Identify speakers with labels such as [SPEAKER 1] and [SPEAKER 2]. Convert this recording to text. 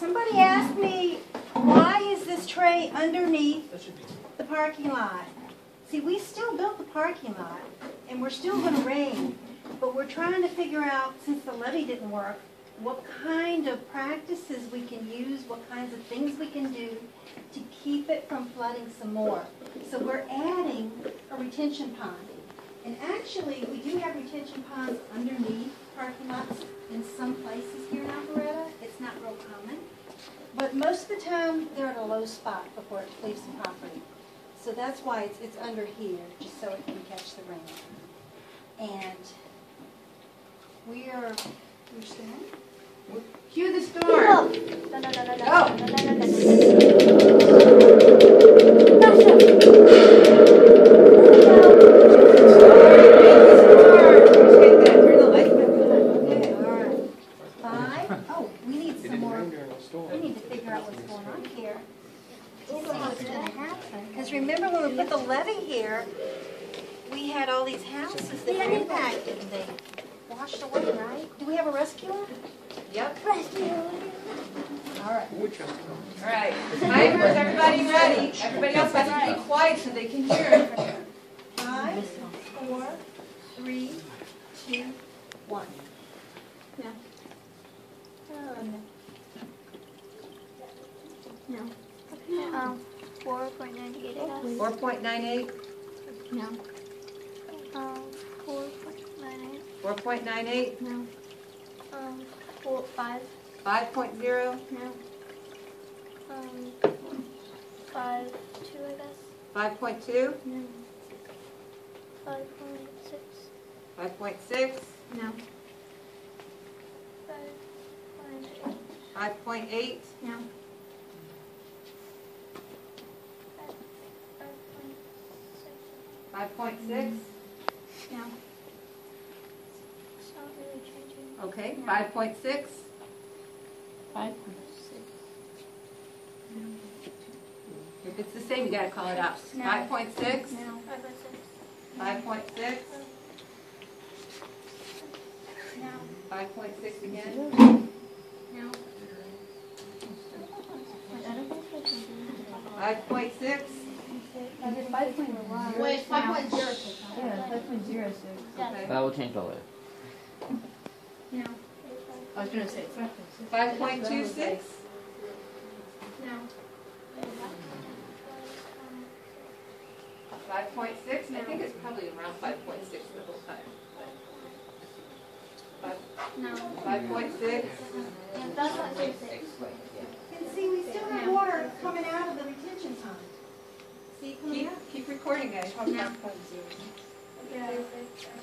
[SPEAKER 1] Somebody asked me, why is this tray underneath
[SPEAKER 2] That should be.
[SPEAKER 1] the parking lot? See, we still built the parking lot, and we're still gonna rain, but we're trying to figure out, since the levee didn't work, what kind of practices we can use, what kinds of things we can do to keep it from flooding some more. So we're adding a retention pond. And actually, we do have retention ponds underneath parking lots in some places here in Alpharetta. It's not real common. But most of the time, they're in a low spot before it leaves the property. So that's why it's, it's under here, just so it can catch the rain. And we are, we're staying?
[SPEAKER 3] Cue the storm.
[SPEAKER 4] No, no, no, no, no,
[SPEAKER 3] Go.
[SPEAKER 4] no, no, no,
[SPEAKER 1] some
[SPEAKER 2] didn't
[SPEAKER 1] more,
[SPEAKER 2] rain during the storm.
[SPEAKER 1] we need to figure out what's going on here. Because remember when we put the levee here, we had all these houses that were impacted and they washed away, right? Do we have a rescuer?
[SPEAKER 3] Yep.
[SPEAKER 1] All right.
[SPEAKER 3] All right. Timers, everybody ready? Everybody else has to be quiet so they can hear.
[SPEAKER 1] Five, four, three, two, one.
[SPEAKER 4] No. Um, four point ninety-eight, I guess.
[SPEAKER 3] Four point nine eight,
[SPEAKER 4] No. Um, four point nine eight.
[SPEAKER 3] four point nine eight,
[SPEAKER 4] No. Um, four, five.
[SPEAKER 3] five point zero,
[SPEAKER 4] No. Um, five, two, I guess.
[SPEAKER 3] five point two,
[SPEAKER 4] No. Five point six.
[SPEAKER 3] five point six,
[SPEAKER 4] No. Five point eight.
[SPEAKER 3] five point eight,
[SPEAKER 4] No. Five point six, No. It's not really changing.
[SPEAKER 3] okay, five point six,
[SPEAKER 4] Five point six.
[SPEAKER 3] if it's the same, you gotta call it out.
[SPEAKER 4] No.
[SPEAKER 3] Five point six,
[SPEAKER 4] No. Five point six.
[SPEAKER 3] five point six,
[SPEAKER 4] No.
[SPEAKER 3] five point six again,
[SPEAKER 4] No.
[SPEAKER 3] five point six,
[SPEAKER 4] Five point one.
[SPEAKER 5] Wait, five point zero.
[SPEAKER 4] Yeah, five point zero six.
[SPEAKER 3] okay,
[SPEAKER 6] That will change all that.
[SPEAKER 4] No.
[SPEAKER 5] I was gonna say five point six.
[SPEAKER 3] five point two six,
[SPEAKER 4] No.
[SPEAKER 3] five point six, I think it's probably around five point six the whole time. Five,
[SPEAKER 4] No.
[SPEAKER 3] five point six,
[SPEAKER 4] That's not six.
[SPEAKER 1] And see, we still have water coming out of the retention pond. Coming
[SPEAKER 3] keep,
[SPEAKER 1] out?
[SPEAKER 3] keep